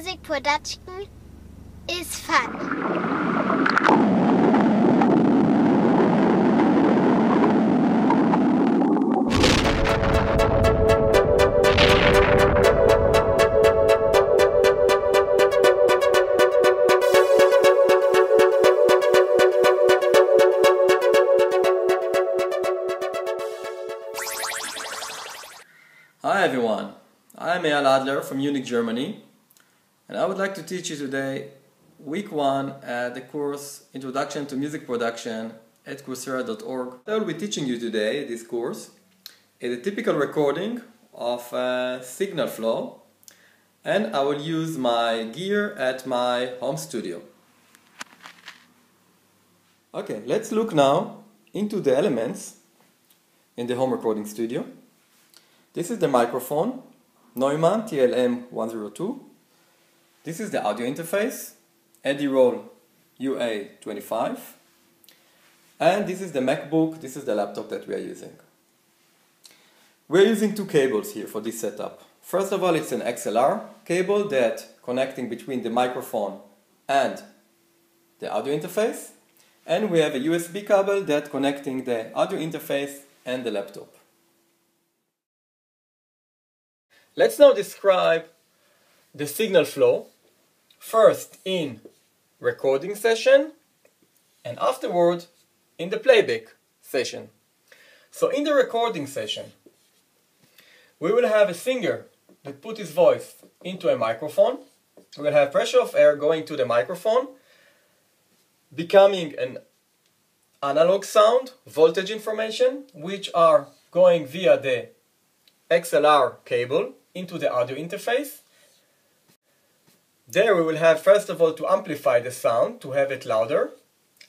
music production is fun. Hi everyone, I'm Eyal Adler from Munich, Germany, and I would like to teach you today week one at the course Introduction to Music Production at Coursera.org. I will be teaching you today this course is a typical recording of a signal flow and I will use my gear at my home studio. Okay, let's look now into the elements in the home recording studio. This is the microphone, Neumann TLM102. This is the audio interface, Edirol UA25. And this is the MacBook, this is the laptop that we are using. We're using two cables here for this setup. First of all, it's an XLR cable that connecting between the microphone and the audio interface. And we have a USB cable that connecting the audio interface and the laptop. Let's now describe the signal flow first in recording session and afterward in the playback session. So in the recording session, we will have a singer that put his voice into a microphone. We will have pressure of air going to the microphone, becoming an analog sound, voltage information, which are going via the XLR cable into the audio interface. There we will have first of all to amplify the sound to have it louder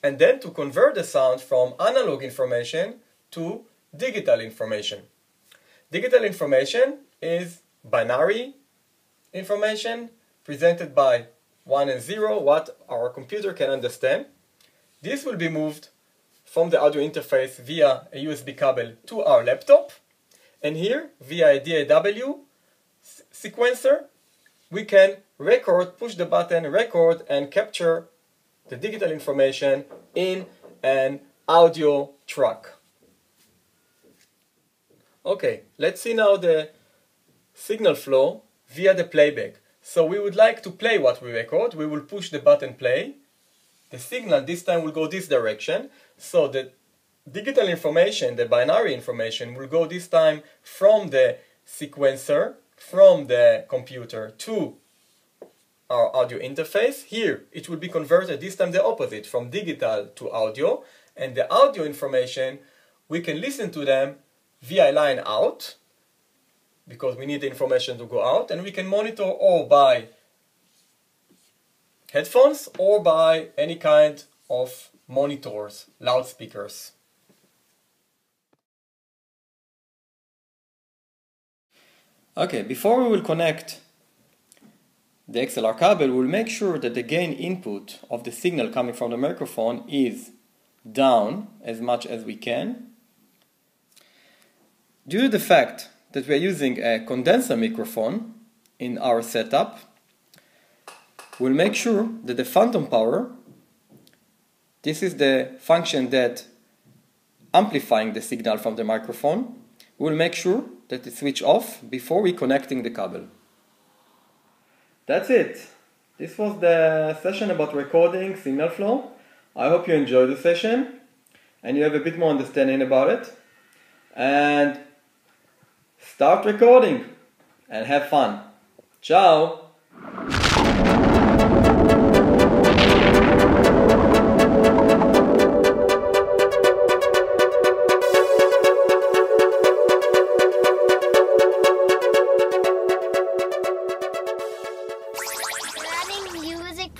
and then to convert the sound from analog information to digital information. Digital information is binary information presented by 1 and 0 what our computer can understand. This will be moved from the audio interface via a USB cable to our laptop and here via a DAW sequencer, we can record, push the button, record and capture the digital information in an audio track. Okay, let's see now the signal flow via the playback. So we would like to play what we record. We will push the button play. The signal this time will go this direction. So the digital information, the binary information, will go this time from the sequencer from the computer to our audio interface. Here it will be converted this time the opposite from digital to audio and the audio information we can listen to them via line out because we need the information to go out and we can monitor or by headphones or by any kind of monitors, loudspeakers. Okay, before we will connect the XLR cable, we'll make sure that the gain input of the signal coming from the microphone is down as much as we can. Due to the fact that we are using a condenser microphone in our setup, we'll make sure that the phantom power, this is the function that amplifying the signal from the microphone, we'll make sure that it switch off before reconnecting the cable. That's it. This was the session about recording signal flow. I hope you enjoyed the session and you have a bit more understanding about it. And start recording and have fun. Ciao!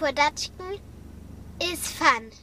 Learning music production is fun.